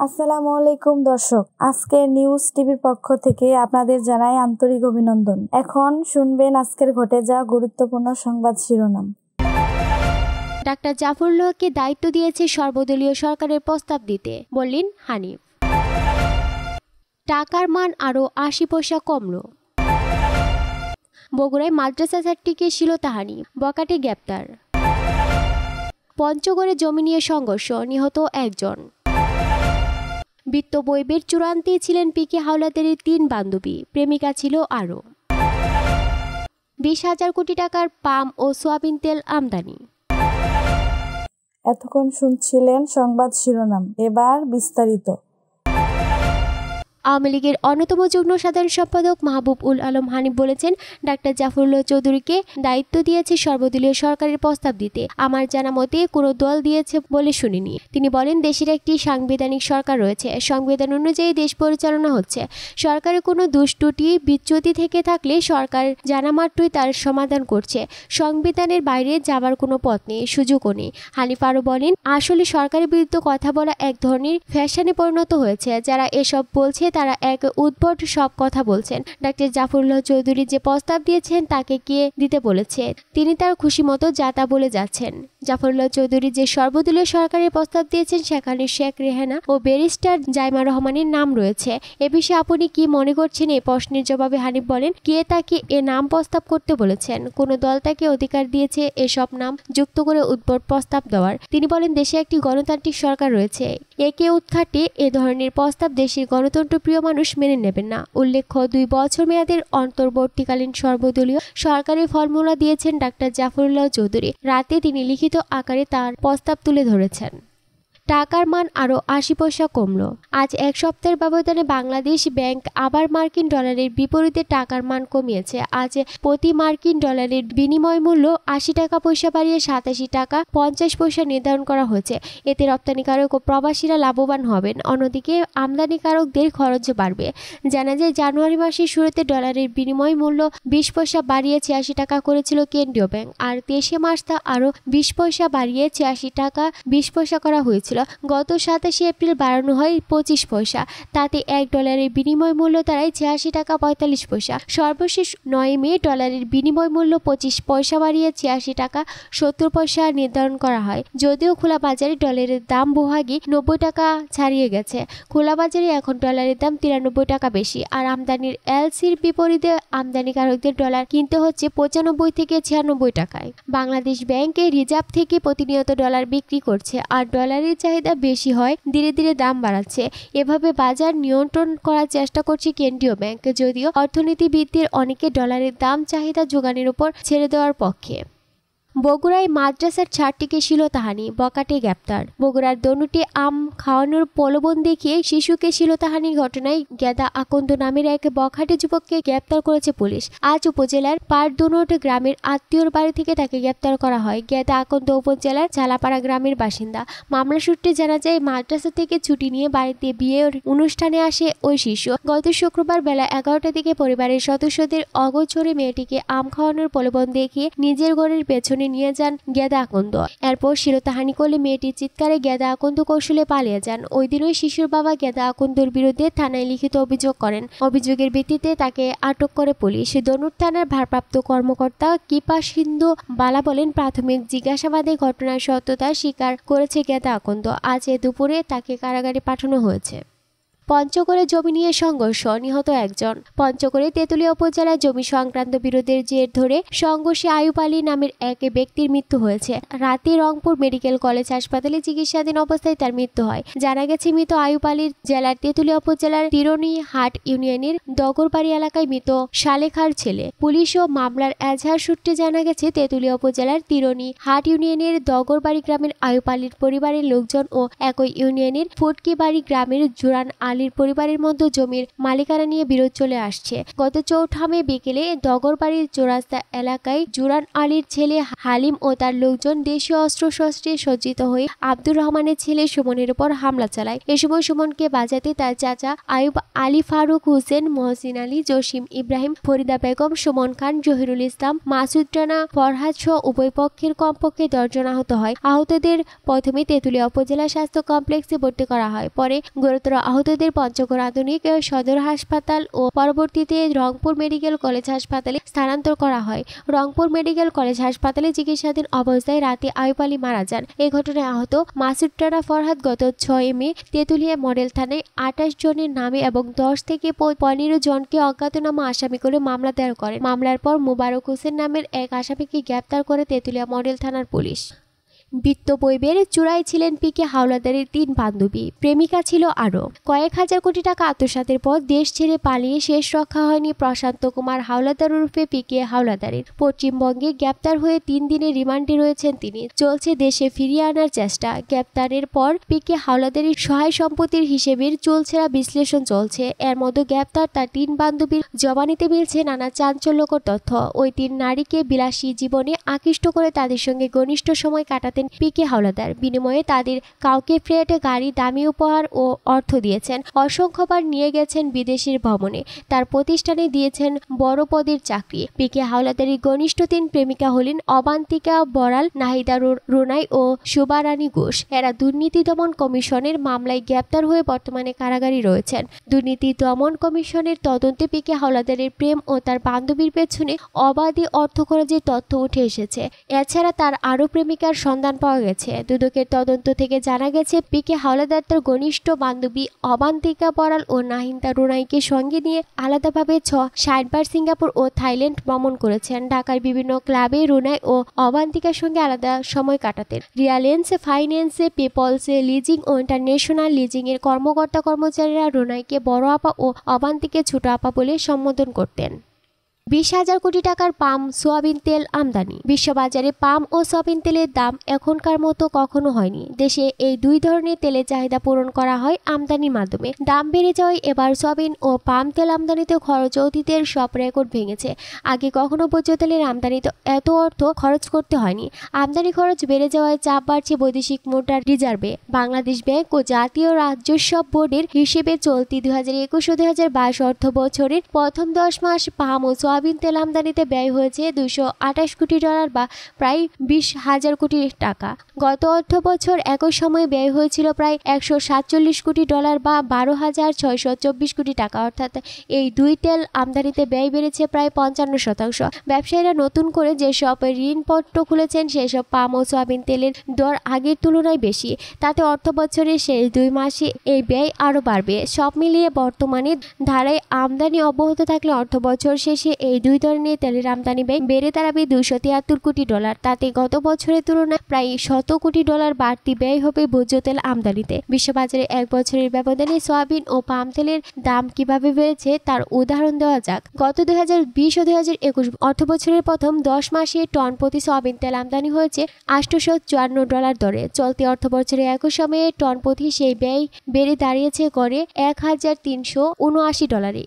আসসালামু আলাইকুম দর্শক, আজকে নিউজ টিভির পক্ষ থেকে আপনাদের জানাই আন্তরিক অভিনন্দন। এখন শুনবেন আজকের ঘটে যাওয়া গুরুত্বপূর্ণ সংবাদ শিরোনাম। ডাক্তার জাফরুল্লাহকে দায়িত্ব দিয়েছে সর্বদলীয় সরকারের প্রস্তাব দিতে, বললেন হানিফ। টাকার মান আরও আশি পয়সা কমল। বগুড়ায় মাদ্রাসা ছাত্রীকে শিলতাহানি বকাটে গ্রেপ্তার। পঞ্চগড়ে জমি নিয়ে সংঘর্ষ, নিহত একজন। বিত্ত বৈবের চূড়ান্তে ছিলেন পিকে হাওলাদারের তিন বান্ধবী, প্রেমিকা ছিল আরও। বিশ হাজার কোটি টাকার পাম ও সোয়াবিন তেল আমদানি। এতক্ষণ শুনছিলেন সংবাদ শিরোনাম, এবার বিস্তারিত। আওয়ামী লীগের অন্যতম যুগ্ম সাধারণ সম্পাদক মাহবুব উল আলম হানিফ বলেছেন, ডাক্তার জাফরুল্লাহ চৌধুরীকে দায়িত্ব দিয়েছে সর্বদলীয় সরকারের প্রস্তাব দিতে। আমার জানা মতে কোনো দল দিয়েছে বলে শুনিনি। তিনি বলেন, দেশের একটি সাংবিধানিক সরকার রয়েছে। সংবিধান অনুযায়ী দেশ পরিচালনা হচ্ছে। সরকারের কোনো দুষ্টুটি বিচ্যুতি থেকে থাকলে সরকার জানা মাত্রই তার সমাধান করছে। সংবিধানের বাইরে যাবার কোনো পথ নেই, সুযোগও নেই। হানিফ আরও বলেন, আসলে সরকারের বিরুদ্ধে কথা বলা এক ধরনের ফ্যাশনে পরিণত হয়েছে। যারা এসব বলছে তারা এক উদ্ভট সব কথা বলছেন। ডাক্তার জাফরুল্লাহ চৌধুরী যে প্রস্তাব দিয়েছেন, তাকে কে দিতে বলেছে তিনি তার খুশি মতো যাতা বলে যাচ্ছেন। জাফরুল্লাহ চৌধুরী যে সর্বদলীয় সরকারের প্রস্তাব দিয়েছেন, সেখানে শেখ রেহানা ও ব্যারিস্টার জাইমা রহমানের নাম রয়েছে। এ বিষয়ে আপনি কি মনে করছেন? এই প্রশ্নের জবাবে হানিফ বলেন, কে তাকে এ নাম প্রস্তাব করতে বলেছেন? কোন দল তাকে অধিকার দিয়েছে এসব নাম যুক্ত করে উদ্ভট প্রস্তাব দেওয়ার? তিনি বলেন, দেশে একটি গণতান্ত্রিক সরকার রয়েছে। একে উৎখাটে এ ধরনের প্রস্তাব দেশের গণতন্ত্রপ্রিয় মানুষ মেনে নেবেন না। উল্লেখ্য, দুই বছর মেয়াদের অন্তর্বর্তীকালীন সর্বদলীয় সরকারি ফর্মুলা দিয়েছেন ডাক্তার জাফরুল্লাহ চৌধুরী। রাতে তিনি লিখিত আকারে তার প্রস্তাব তুলে ধরেছেন। টাকার মান আরও আশি পয়সা কমল। আজ এক সপ্তাহের ব্যবধানে বাংলাদেশ ব্যাংক আবার মার্কিন ডলারের বিপরীতে টাকার মান কমিয়েছে। আজ প্রতি মার্কিন ডলারের বিনিময় মূল্য আশি টাকা পয়সা বাড়িয়ে সাতাশি টাকা পঞ্চাশ পয়সা নির্ধারণ করা হয়েছে। এতে রপ্তানিকারক ও প্রবাসীরা লাভবান হবেন, অন্যদিকে আমদানিকারকদের খরচ বাড়বে। জানা যায়, জানুয়ারি মাসের শুরুতে ডলারের বিনিময় মূল্য বিশ পয়সা বাড়িয়ে ছিয়াশি টাকা করেছিল কেন্দ্রীয় ব্যাংক, আর তেইশে মাস তা আরও বিশ পয়সা বাড়িয়ে ছিয়াশি টাকা বিশ পয়সা করা হয়েছিল। গত সাতাশে এপ্রিল বাড়ানো হয় পঁচিশ পয়সা। তাতে এক ডলারের বিনিময় মূল্য দাঁড়ায় ছিয়াশি টাকা পঁয়তাল্লিশ পয়সা। সর্বশেষ নয় মে ডলারের বিনিময় মূল্য পঁচিশ পয়সা বাড়িয়ে ছিয়াশি টাকা সত্তর পয়সা নির্ধারণ করা হয়। যদিও খোলা বাজারে ডলারের দাম বহাগি নব্বই টাকা ছাড়িয়ে গেছে। খোলা বাজারে এখন ডলারের দাম তিরানব্বই টাকা বেশি। আর আমদানির এলসির বিপরীতে আমদানিকারকদের ডলার কিনতে হচ্ছে পঁচানব্বই থেকে ছিয়ানব্বই টাকায়। বাংলাদেশ ব্যাংকে রিজার্ভ থেকে প্রতিনিয়ত ডলার বিক্রি করছে। আর ডলারের চাহিদা বেশি হয়, ধীরে ধীরে দাম বাড়াচ্ছে। এভাবে বাজার নিয়ন্ত্রণ করার চেষ্টা করছে কেন্দ্রীয় ব্যাংক, যদিও অর্থনীতিবিদদের অনেকে ডলারের দাম চাহিদা যোগানের উপর ছেড়ে দেওয়ার পক্ষে। বগুড়ায় মাদ্রাসার ছাড়টিকে শিলতাহানি বকাটে গ্রেপ্তার। বগুড়ার দনুটি আম খাওয়ানোর প্রলোভন দেখিয়ে শিশুকে শিলতাহানির ঘটনায় গেদা আকন্দ নামের এক বখাটে যুবককে গ্রেপ্তার করেছে পুলিশ। আজ উপজেলার পারদুনট গ্রামের আত্মীয়র বাড়ি থেকে তাকে গ্রেপ্তার করা হয়। গেদা আকন্দ উপজেলার চালাপাড়া গ্রামের বাসিন্দা। মামলা সূত্রে জানা যায়, মাদ্রাসা থেকে ছুটি নিয়ে বাড়িতে বিয়ের অনুষ্ঠানে আসে ওই শিশু। গত শুক্রবার বেলা এগারোটা থেকে পরিবারের সদস্যদের অগোচরে মেয়েটিকে আম খাওয়ানোর প্রলোভন দেখিয়ে নিজের ঘরের পেছনে নিয়ে যান গেদা আকন্দ। এরপর শিরতাহানি করলে মেয়েটির চিৎকারে গেদা আকন্দ কৌশলে পালিয়ে যান। ওই দিন ওই শিশুর বাবা গেদা আকন্দর বিরুদ্ধে থানায় লিখিত অভিযোগ করেন। অভিযোগের ভিত্তিতে তাকে আটক করে পুলিশ। দনুর থানার ভারপ্রাপ্ত কর্মকর্তা কিপা সিন্ধু বালা বলেন, প্রাথমিক জিজ্ঞাসাবাদে ঘটনার সত্যতা স্বীকার করেছে গেদা আকন্দ। আজ এ দুপুরে তাকে কারাগারে পাঠানো হয়েছে। পঞ্চগড়ে জমি নিয়ে সংঘর্ষ নিহত একজন। পঞ্চগড়ে তেঁতুলিয়া উপজেলায় জমি সংক্রান্ত বিরোধের জের ধরে সংঘর্ষে আয়ুব আলী নামের এক ব্যক্তির মৃত্যু হয়েছে। রাতে রংপুর মেডিকেল কলেজ হাসপাতালে চিকিৎসাধীন অবস্থায় তার মৃত্যু হয়। জানা গেছে, মৃত আয়ুব আলীর জেলার তেঁতুলিয়া উপজেলার তিরনি হাট ইউনিয়নের দগরবাড়ি এলাকায় মৃত শালেখার ছেলে। পুলিশ ও মামলার এজাহার সূত্রে জানা গেছে, তেঁতুলিয়া উপজেলার তিরনি হাট ইউনিয়নের দগরবাড়ি গ্রামের আয়ুব আলীর পরিবারের লোকজন ও একই ইউনিয়নের ফুটকিবাড়ি গ্রামের জোরান আলী আলীর পরিবারের মধ্যে জমির মালিকানা নিয়ে বিরোধ চলে আসছে। গত চৌঠা মে বিকেলে ডগরবাড়ির চৌরাস্তা এলাকায় জুরান আলীর ছেলে হালিম ও তার লোকজন দেশীয় অস্ত্রশস্ত্রে সজ্জিত হয়ে আব্দুর রহমানের ছেলে সুমনের উপর হামলা চালায়। এ সময় সুমনকে বাজাতে তার চাচা আয়ুব আলী ফারুক হোসেন, মহসিন আলী, জসিম ইব্রাহিম, ফরিদা বেগম, সুমন খান, জহিরুল ইসলাম, মাসুদ রানা, ফরহাদ সহ উভয় পক্ষের কমপক্ষে দশজন আহত হয়। আহতদের প্রথমে তেঁতুলিয়া উপজেলা স্বাস্থ্য কমপ্লেক্সে ভর্তি করা হয়। পরে গুরুতর আহতদের পঞ্চগড় আধুনিক সদর হাসপাতাল ও পরবর্তীতে রংপুর মেডিকেল কলেজ হাসপাতালে স্থানান্তর করা হয়। রংপুর মেডিকেল কলেজ হাসপাতালে চিকিৎসাধীন অবস্থায় রাতে আয়ুব আলী মারা যান। এ ঘটনায় আহত মাসুদ রানা ফরহাদ গত ছয় মে তেঁতুলিয়া মডেল থানায় আঠাশ জনের নামে এবং দশ থেকে পনেরো জনকে অজ্ঞাতনামা আসামি করে মামলা দায়ের করেন। মামলার পর মুবারক হোসেন নামের এক আসামিকে গ্রেপ্তার করে তেঁতুলিয়া মডেল থানার পুলিশ। বৃত্ত বৈবের চূড়ায় ছিলেন পিকে হাওলাদারের তিন বান্ধবী। প্রেমিকা ছিল আরও কয়েক হাজার কোটি টাকা আত্মসাতের পর দেশ ছেড়ে পালিয়ে শেষ রক্ষা হয়নি প্রশান্ত কুমার হাওলাদার রূপে পিকে হাওলাদারের। পশ্চিমবঙ্গে গ্রেপ্তার হয়ে তিন দিনের রিমান্ডে রয়েছেন তিনি। চলছে দেশে ফিরিয়ে আনার চেষ্টা। গ্রেপ্তারের পর পিকে হাওলাদারের সহায় সম্পত্তির হিসেবের চলছেরা বিশ্লেষণ চলছে। এর মধ্যে গ্রেপ্তার তার তিন বান্ধবীর জবানিতে মিলছে নানা চাঞ্চল্যকর তথ্য। ওই তিন নারীকে বিলাসী জীবনে আকৃষ্ট করে তাদের সঙ্গে ঘনিষ্ঠ সময় কাটাতে করতেন পি কে হাওলাদার। বিনিময়ে তাদের কাউকে ফ্রেট গাড়ি, দামি উপহার ও অর্থ দিয়েছেন। অসংখ্যবার নিয়ে গেছেন বিদেশের ভ্রমণে তার প্রতিষ্ঠানে দিয়েছেন বড় পদের চাকরি। পি কে হাওলাদারের ঘনিষ্ঠ তিন প্রেমিকা হলেন অবান্তিকা বড়াল, নাহিদা রোনাই ও সুবারানী ঘোষ। এরা দুর্নীতি দমন কমিশনের মামলায় গ্রেপ্তার হয়ে বর্তমানে কারাগারে রয়েছেন। দুর্নীতি দমন কমিশনের তদন্তে পি কে হাওলাদারের প্রেম ও তার বান্ধবীর পেছনে অবাধে অর্থ খরচের তথ্য উঠে এসেছে। এছাড়া তার আরও প্রেমিকার সন্ধান সন্ধান পাওয়া গেছে। দুদকের তদন্ত থেকে জানা গেছে, পিকে হাওলাদার তার ঘনিষ্ঠ বান্ধবী অবান্তিকা বড়াল ও নাহিন্দা রুনাইকে সঙ্গে নিয়ে আলাদাভাবে ছ ষাটবার সিঙ্গাপুর ও থাইল্যান্ড ভ্রমণ করেছেন। ঢাকার বিভিন্ন ক্লাবে রুনাই ও অবান্তিকার সঙ্গে আলাদা সময় কাটাতেন। রিয়ালেন্স ফাইন্যান্সে, পেপলসে লিজিং ও ইন্টারন্যাশনাল লিজিং এর কর্মকর্তা কর্মচারীরা রুনাইকে বড় আপা ও অবান্তিকে ছোট আপা বলে সম্বোধন করতেন। বিশ হাজার কোটি টাকার পাম, সোয়াবিন তেল আমদানি। বিশ্ববাজারে পাম ও সোয়াবিন তেলের দাম এখনকার মতো কখনো হয়নি। দেশে এই দুই ধরনের তেলের চাহিদা পূরণ করা হয় আমদানির মাধ্যমে। দাম বেড়ে যাওয়ায় এবার সোয়াবিন ও পাম তেল আমদানিতে খরচ অতীতের সব রেকর্ড ভেঙেছে। আগে কখনো ভোজ্য তেলের আমদানিতে এত অর্থ খরচ করতে হয়নি। আমদানি খরচ বেড়ে যাওয়ায় চাপ বাড়ছে বৈদেশিক মুদ্রার রিজার্ভে। বাংলাদেশ ব্যাংক ও জাতীয় রাজস্ব বোর্ডের হিসেবে চলতি দুই হাজার একুশ ও দুই হাজার বাইশ অর্থ বছরের প্রথম দশ মাস পাম ও সোয়াবিন সয়াবিন তেল আমদানিতে ব্যয় হয়েছে দুশো আঠাশ কোটি ডলার বা প্রায় বিশ হাজার কোটি টাকা। গত অর্থ বছর একই সময়ে ব্যয় হয়েছিল প্রায় একশো সাতচল্লিশ কোটি ডলার বা বারো হাজার ছয়শো চব্বিশ কোটি টাকা। অর্থাৎ এই দুই তেল আমদানিতে ব্যয় বেড়েছে প্রায় পঞ্চান্ন শতাংশ। ব্যবসায়ীরা নতুন করে যেসব ঋণপত্র খুলেছেন, সেসব পাম ও সয়াবিন তেলের দর আগের তুলনায় বেশি। তাতে অর্থ বছরের শেষ দুই মাসে এই ব্যয় আরও বাড়বে। সব মিলিয়ে বর্তমানে ধারায় আমদানি অব্যাহত থাকলে অর্থ বছর শেষে এই দুই ধরনের তেলের আমদানি ব্যয় বেড়ে দাঁড়াবে দুশো তিয়াত্তর কোটি ডলার। তাতে গত বছরের তুলনায় প্রায় শত কোটি ডলার বাড়তি ব্যয় হবে ভোজ্য তেল আমদানিতে। বিশ্ববাজারে এক বছরের ব্যবধানে সয়াবিন ও পাম তেলের দাম কীভাবে বেড়েছে তার উদাহরণ দেওয়া যাক। গত দুই হাজার বিশ ও দুই হাজার একুশ অর্থ বছরের প্রথম দশ মাসে টন প্রতি সয়াবিন তেল আমদানি হয়েছে আটশোশো চুয়ান্ন ডলার দরে। চলতি অর্থ বছরে একই সময়ে টন প্রতি সেই ব্যয় বেড়ে দাঁড়িয়েছে করে এক হাজার তিনশো উনআশি ডলারে।